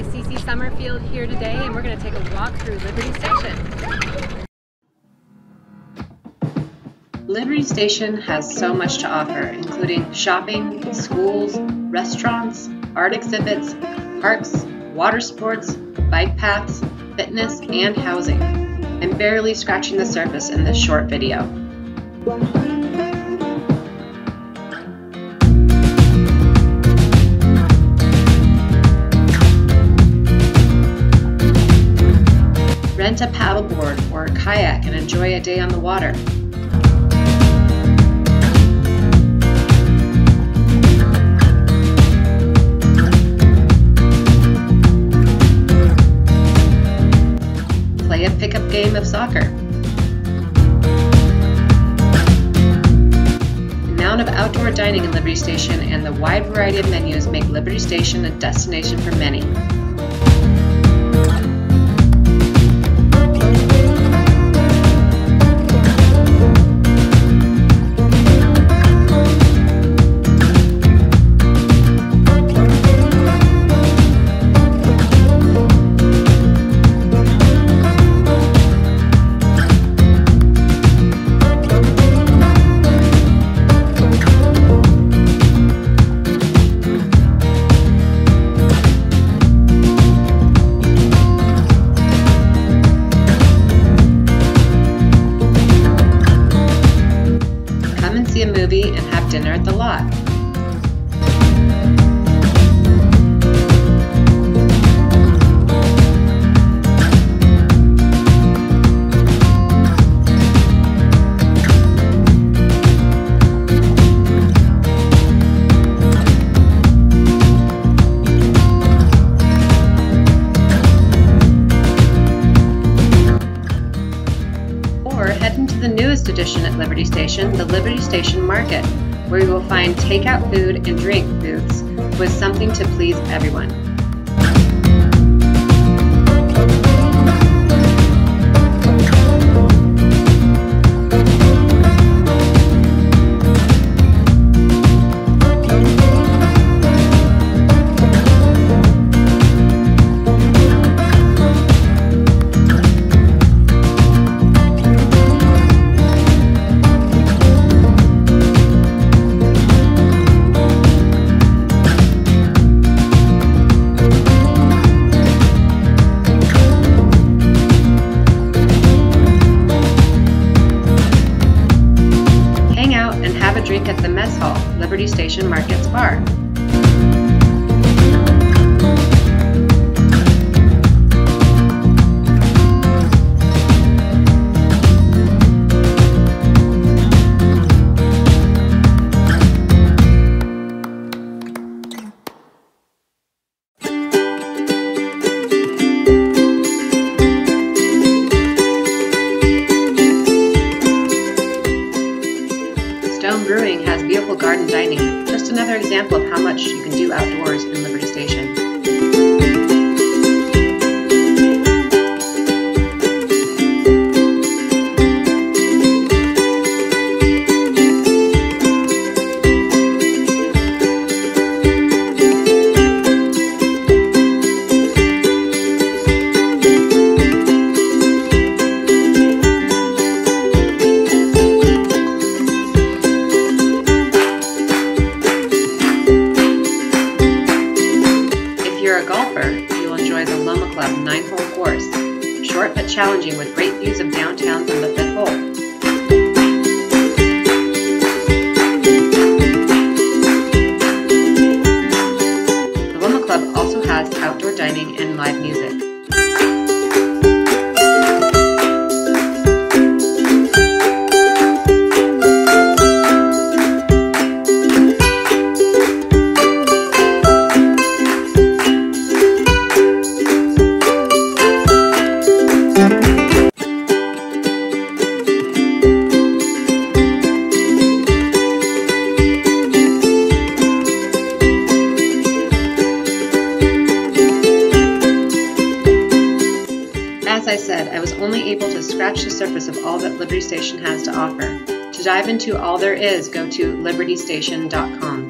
Hey, Summerfield here today, and we're going to take a walk through Liberty Station. Liberty Station has so much to offer, including shopping, schools, restaurants, art exhibits, parks, water sports, bike paths, fitness, and housing. I'm barely scratching the surface in this short video. Rent a paddleboard or a kayak and enjoy a day on the water. Play a pickup game of soccer. Amount of outdoor dining in Liberty Station and the wide variety of menus make Liberty Station a destination for many. Movie and have dinner at the lot. Head into the newest addition at Liberty Station, the Liberty Station Market, where you will find takeout food and drink booths with something to please everyone. Market's bar. Garden dining, just another example of how much you can do outdoors in Liberty Station. Golfer, you'll enjoy the Loma Club 9-hole course, short but challenging with great views of downtown from the fifth hole. The Loma Club also has outdoor dining and live music. I said, I was only able to scratch the surface of all that Liberty Station has to offer. To dive into all there is, go to libertystation.com.